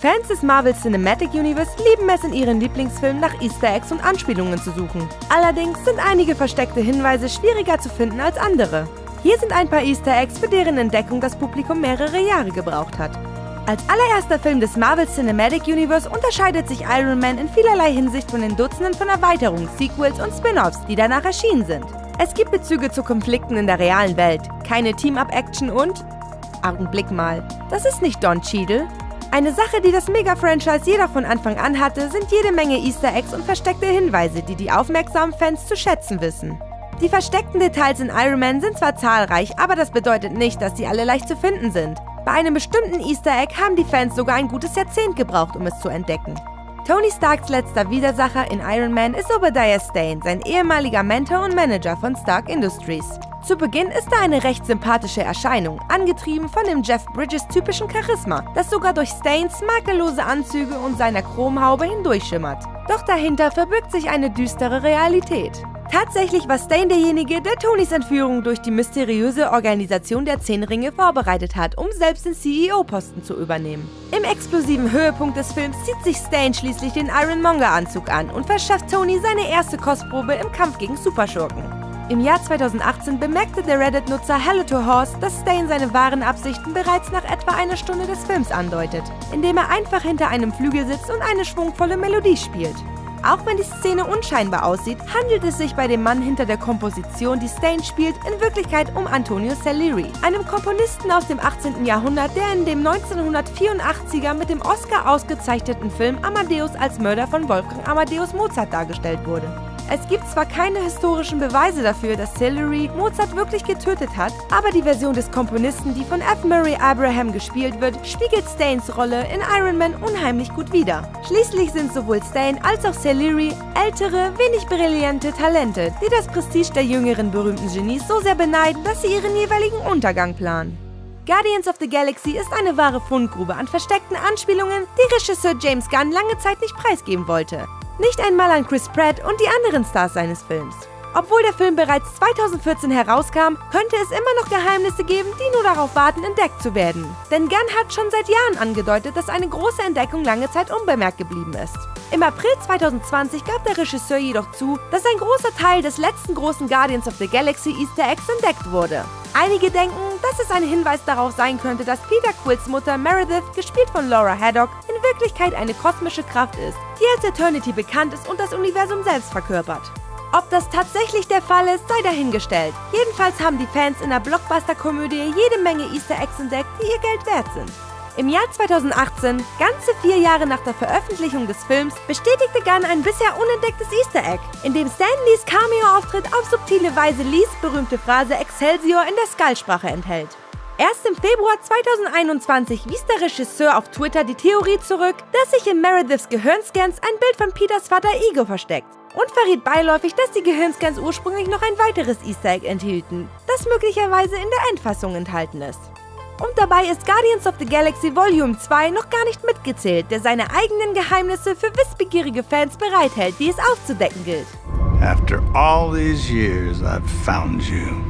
Fans des Marvel Cinematic Universe lieben es in ihren Lieblingsfilmen nach Easter Eggs und Anspielungen zu suchen. Allerdings sind einige versteckte Hinweise schwieriger zu finden als andere. Hier sind ein paar Easter Eggs, für deren Entdeckung das Publikum mehrere Jahre gebraucht hat. Als allererster Film des Marvel Cinematic Universe unterscheidet sich Iron Man in vielerlei Hinsicht von den Dutzenden von Erweiterungen, Sequels und Spin-offs, die danach erschienen sind. Es gibt Bezüge zu Konflikten in der realen Welt, keine Team-Up-Action und... Augenblick mal, das ist nicht Don Cheadle? Eine Sache, die das Mega-Franchise jedoch von Anfang an hatte, sind jede Menge Easter Eggs und versteckte Hinweise, die die aufmerksamen Fans zu schätzen wissen. Die versteckten Details in Iron Man sind zwar zahlreich, aber das bedeutet nicht, dass sie alle leicht zu finden sind. Bei einem bestimmten Easter Egg haben die Fans sogar ein gutes Jahrzehnt gebraucht, um es zu entdecken. Tony Starks letzter Widersacher in Iron Man ist Obadiah Stane, sein ehemaliger Mentor und Manager von Stark Industries. Zu Beginn ist er eine recht sympathische Erscheinung, angetrieben von dem Jeff Bridges typischen Charisma, das sogar durch Staines makellose Anzüge und seiner Chromhaube hindurchschimmert. Doch dahinter verbirgt sich eine düstere Realität. Tatsächlich war Stain derjenige, der Tonys Entführung durch die mysteriöse Organisation der Zehn Ringe vorbereitet hat, um selbst den CEO-Posten zu übernehmen. Im explosiven Höhepunkt des Films zieht sich Stain schließlich den Ironmonger-Anzug an und verschafft Tony seine erste Kostprobe im Kampf gegen Superschurken. Im Jahr 2018 bemerkte der Reddit-Nutzer Hello to Horse, dass Stain seine wahren Absichten bereits nach etwa einer Stunde des Films andeutet, indem er einfach hinter einem Flügel sitzt und eine schwungvolle Melodie spielt. Auch wenn die Szene unscheinbar aussieht, handelt es sich bei dem Mann hinter der Komposition, die Stain spielt, in Wirklichkeit um Antonio Salieri, einem Komponisten aus dem 18. Jahrhundert, der in dem 1984er mit dem Oscar ausgezeichneten Film Amadeus als Mörder von Wolfgang Amadeus Mozart dargestellt wurde. Es gibt zwar keine historischen Beweise dafür, dass Sillery Mozart wirklich getötet hat, aber die Version des Komponisten, die von F. Murray Abraham gespielt wird, spiegelt Staines Rolle in Iron Man unheimlich gut wider. Schließlich sind sowohl Stain als auch Sillery ältere, wenig brillante Talente, die das Prestige der jüngeren berühmten Genies so sehr beneiden, dass sie ihren jeweiligen Untergang planen. Guardians of the Galaxy ist eine wahre Fundgrube an versteckten Anspielungen, die Regisseur James Gunn lange Zeit nicht preisgeben wollte. Nicht einmal an Chris Pratt und die anderen Stars seines Films. Obwohl der Film bereits 2014 herauskam, könnte es immer noch Geheimnisse geben, die nur darauf warten, entdeckt zu werden. Denn Gunn hat schon seit Jahren angedeutet, dass eine große Entdeckung lange Zeit unbemerkt geblieben ist. Im April 2020 gab der Regisseur jedoch zu, dass ein großer Teil des letzten großen Guardians of the Galaxy Easter Eggs entdeckt wurde. Einige denken, dass es ein Hinweis darauf sein könnte, dass Peter Quills Mutter Meredith, gespielt von Laura Haddock, in Wirklichkeit eine kosmische Kraft ist, die als Eternity bekannt ist und das Universum selbst verkörpert. Ob das tatsächlich der Fall ist, sei dahingestellt. Jedenfalls haben die Fans in der Blockbuster-Komödie jede Menge Easter Eggs entdeckt, die ihr Geld wert sind. Im Jahr 2018, ganze vier Jahre nach der Veröffentlichung des Films, bestätigte Gunn ein bisher unentdecktes Easter Egg, in dem Stan Lees Cameo-Auftritt auf subtile Weise Lees berühmte Phrase Excelsior in der Skullsprache enthält. Erst im Februar 2021 wies der Regisseur auf Twitter die Theorie zurück, dass sich in Merediths Gehirnscans ein Bild von Peters Vater Ego versteckt und verriet beiläufig, dass die Gehirnscans ursprünglich noch ein weiteres Easter Egg enthielten, das möglicherweise in der Endfassung enthalten ist. Und dabei ist Guardians of the Galaxy Volume 2 noch gar nicht mitgezählt, der seine eigenen Geheimnisse für wissbegierige Fans bereithält, die es aufzudecken gilt. After all these years, I've found you.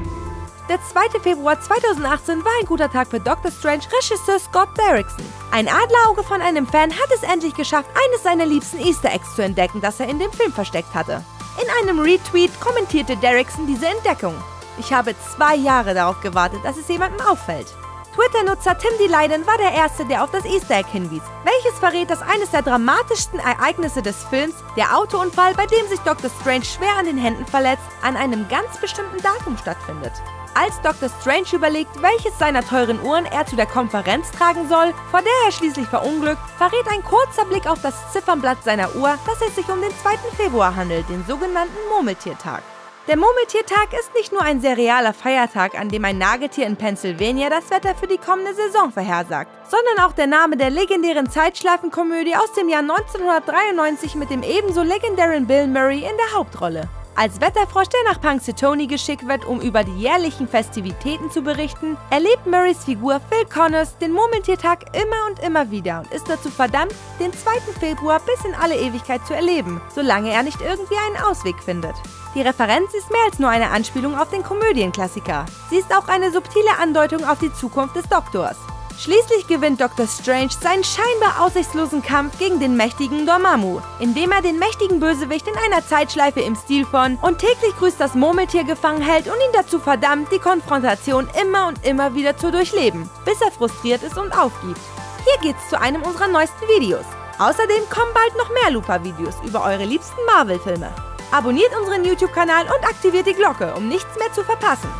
Der 2. Februar 2018 war ein guter Tag für Doctor Strange Regisseur Scott Derrickson. Ein Adlerauge von einem Fan hat es endlich geschafft, eines seiner liebsten Easter Eggs zu entdecken, das er in dem Film versteckt hatte. In einem Retweet kommentierte Derrickson diese Entdeckung. Ich habe zwei Jahre darauf gewartet, dass es jemandem auffällt. Twitter-Nutzer Tim. Leiden war der Erste, der auf das Easter Egg hinwies, welches verrät, dass eines der dramatischsten Ereignisse des Films, der Autounfall, bei dem sich Dr. Strange schwer an den Händen verletzt, an einem ganz bestimmten Datum stattfindet. Als Dr. Strange überlegt, welches seiner teuren Uhren er zu der Konferenz tragen soll, vor der er schließlich verunglückt, verrät ein kurzer Blick auf das Ziffernblatt seiner Uhr, dass es sich um den 2. Februar handelt, den sogenannten Murmeltiertag. Der Murmeltiertag ist nicht nur ein sehr realer Feiertag, an dem ein Nagetier in Pennsylvania das Wetter für die kommende Saison vorhersagt, sondern auch der Name der legendären Zeitschleifenkomödie aus dem Jahr 1993 mit dem ebenso legendären Bill Murray in der Hauptrolle. Als Wetterfrosch, der nach Punxsutawney geschickt wird, um über die jährlichen Festivitäten zu berichten, erlebt Murrays Figur Phil Connors den Murmeltiertag immer und immer wieder und ist dazu verdammt, den 2. Februar bis in alle Ewigkeit zu erleben, solange er nicht irgendwie einen Ausweg findet. Die Referenz ist mehr als nur eine Anspielung auf den Komödienklassiker. Sie ist auch eine subtile Andeutung auf die Zukunft des Doktors. Schließlich gewinnt Dr. Strange seinen scheinbar aussichtslosen Kampf gegen den mächtigen Dormammu, indem er den mächtigen Bösewicht in einer Zeitschleife im Stil von und täglich grüßt das Murmeltier gefangen hält und ihn dazu verdammt, die Konfrontation immer und immer wieder zu durchleben, bis er frustriert ist und aufgibt. Hier geht's zu einem unserer neuesten Videos. Außerdem kommen bald noch mehr Looper-Videos über eure liebsten Marvel-Filme. Abonniert unseren YouTube-Kanal und aktiviert die Glocke, um nichts mehr zu verpassen.